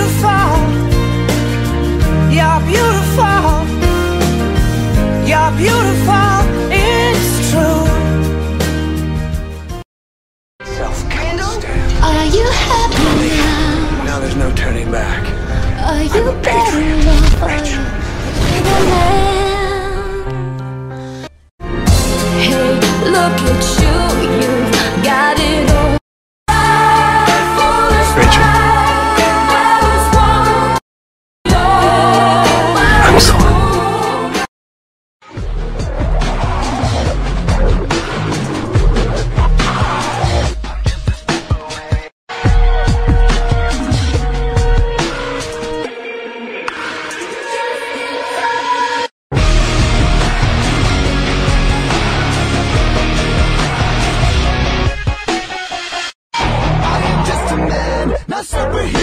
beautiful. You're beautiful. You're beautiful. It's true. Self Kendall, are you happy now? Now there's no turning back. Are you I'm a patriot, Rachel. Hey, look at you. You've got it. superhero.